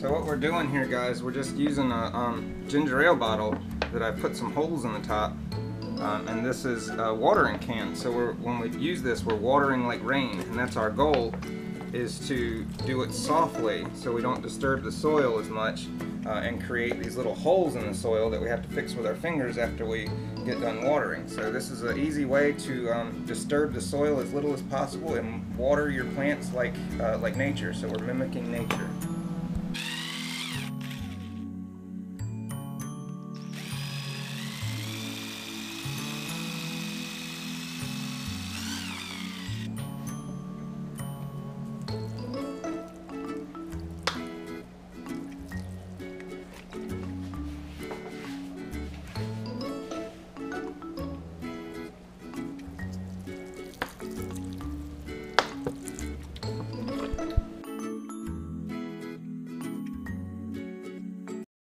So what we're doing here, guys, we're just using a um, ginger ale bottle that I put some holes in the top. Um, and this is a watering can. So when we use this, we're watering like rain, and that's our goal is to do it softly so we don't disturb the soil as much uh, and create these little holes in the soil that we have to fix with our fingers after we get done watering. So this is an easy way to um, disturb the soil as little as possible and water your plants like, uh, like nature. So we're mimicking nature.